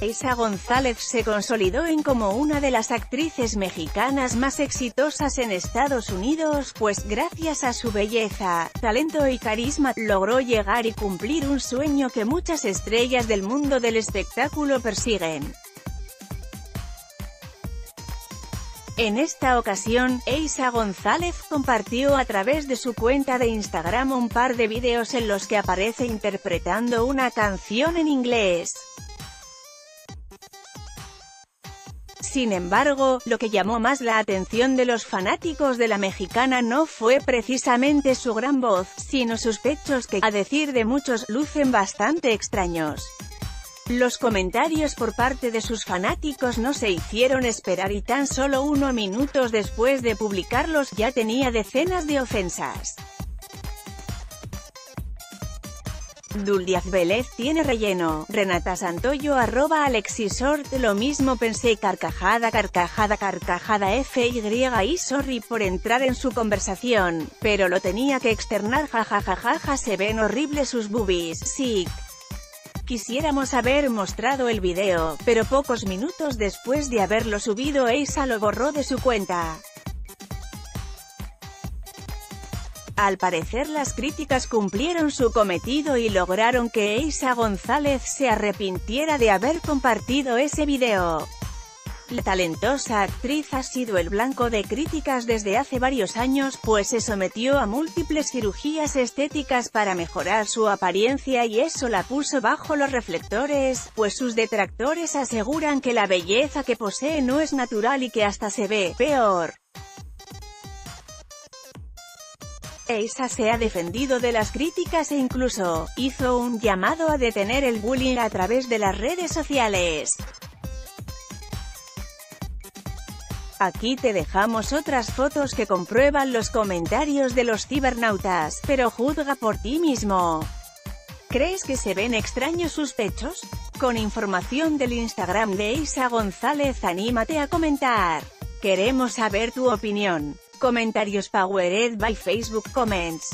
Isa González se consolidó en como una de las actrices mexicanas más exitosas en Estados Unidos, pues gracias a su belleza, talento y carisma, logró llegar y cumplir un sueño que muchas estrellas del mundo del espectáculo persiguen. En esta ocasión, Eisa González compartió a través de su cuenta de Instagram un par de videos en los que aparece interpretando una canción en inglés. Sin embargo, lo que llamó más la atención de los fanáticos de la mexicana no fue precisamente su gran voz, sino sus pechos que, a decir de muchos, lucen bastante extraños. Los comentarios por parte de sus fanáticos no se hicieron esperar y tan solo unos minutos después de publicarlos ya tenía decenas de ofensas. Duldiaz Vélez tiene relleno, Renata Santoyo arroba Alexisort lo mismo pensé carcajada carcajada carcajada FY y sorry por entrar en su conversación, pero lo tenía que externar jajajajaja se ven horribles sus boobies, sí. Quisiéramos haber mostrado el video, pero pocos minutos después de haberlo subido Eisa lo borró de su cuenta. Al parecer las críticas cumplieron su cometido y lograron que Eisa González se arrepintiera de haber compartido ese video. La talentosa actriz ha sido el blanco de críticas desde hace varios años, pues se sometió a múltiples cirugías estéticas para mejorar su apariencia y eso la puso bajo los reflectores, pues sus detractores aseguran que la belleza que posee no es natural y que hasta se ve peor. Eisa se ha defendido de las críticas e incluso, hizo un llamado a detener el bullying a través de las redes sociales. Aquí te dejamos otras fotos que comprueban los comentarios de los cibernautas, pero juzga por ti mismo. ¿Crees que se ven extraños sus pechos? Con información del Instagram de Isa González anímate a comentar. Queremos saber tu opinión. Comentarios Powered by Facebook Comments.